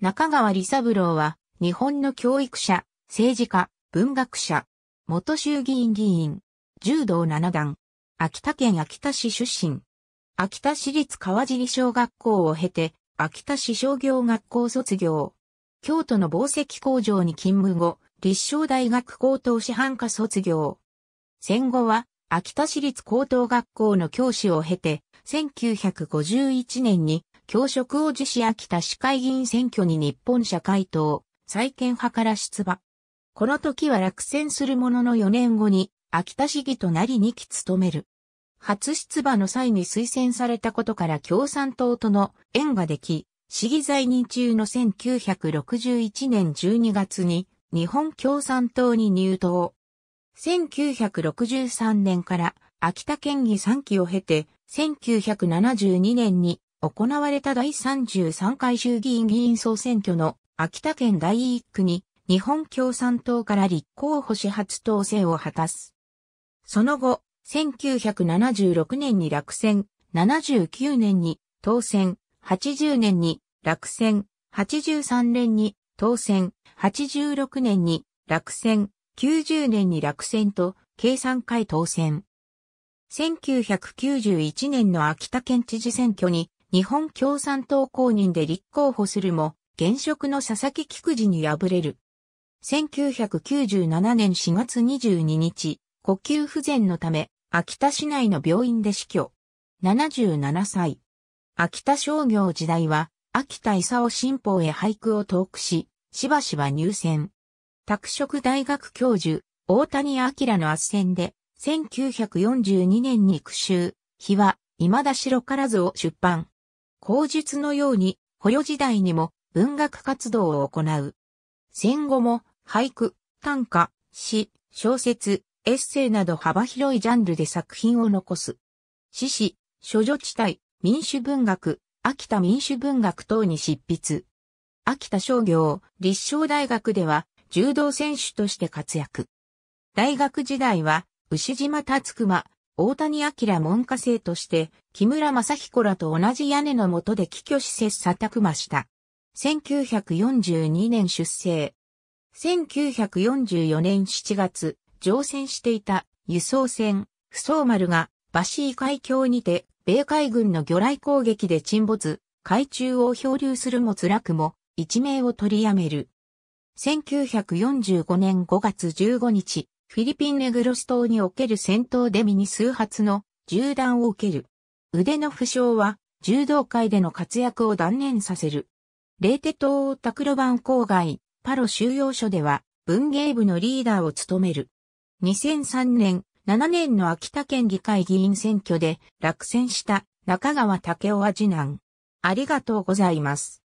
中川理三郎は、日本の教育者、政治家、文学者、元衆議院議員、柔道七段、秋田県秋田市出身。秋田市立川尻小学校を経て、秋田市商業学校卒業。京都の紡績工場に勤務後、立正大学高等師範科卒業。戦後は、秋田市立高等学校の教師を経て、1951年に教職を辞し秋田市会議員選挙に日本社会党、再建派から出馬。この時は落選するものの4年後に秋田市議となり2期務める。初出馬の際に推薦されたことから共産党との縁ができ、市議在任中の1961年12月に日本共産党に入党。1963年から秋田県議3期を経て、1972年に行われた第33回衆議院議員総選挙の秋田県第一区に日本共産党から立候補し初当選を果たす。その後、1976年に落選、79年に当選、80年に落選、83年に当選、86年に落選、90年に落選と計3回当選。1991年の秋田県知事選挙に日本共産党公認で立候補するも、現職の佐々木菊次に敗れる。1997年4月22日、呼吸不全のため、秋田市内の病院で死去。77歳。秋田商業時代は、秋田勲新報へ俳句を投句し、しばしば入選。拓殖大学教授、大谷明の圧旋で、1942年に句集、日は、未だ白からずを出版。口述のように、捕虜時代にも文学活動を行う。戦後も俳句、短歌、詩、小説、エッセイなど幅広いジャンルで作品を残す。詩詩、諸女地帯、民主文学、秋田民主文学等に執筆。秋田商業、立正大学では柔道選手として活躍。大学時代は牛島達熊、大谷明文科生として、木村正彦らと同じ屋根の下で帰居し切磋琢磨した。1942年出生。1944年7月、乗船していた輸送船、不相丸が、バシー海峡にて、米海軍の魚雷攻撃で沈没、海中を漂流するも辛くも、一命を取りやめる。1945年5月15日、フィリピンネグロス島における戦闘で身に数発の銃弾を受ける。腕の負傷は柔道界での活躍を断念させる。レーテ島タクロバン郊外、パロ収容所では文芸部のリーダーを務める。2003年、7年の秋田県議会議員選挙で落選した中川武雄は次男。ありがとうございます。